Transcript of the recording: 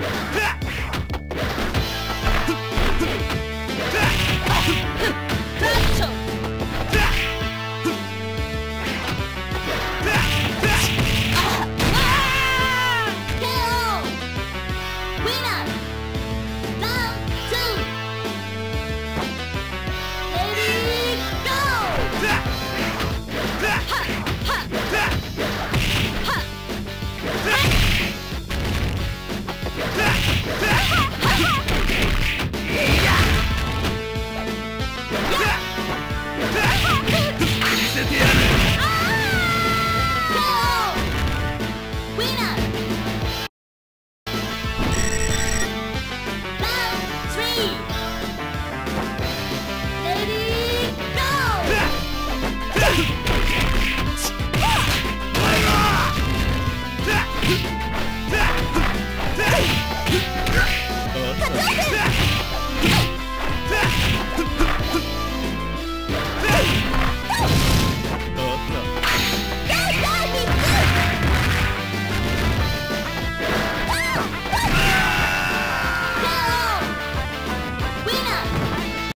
Ha! カツオ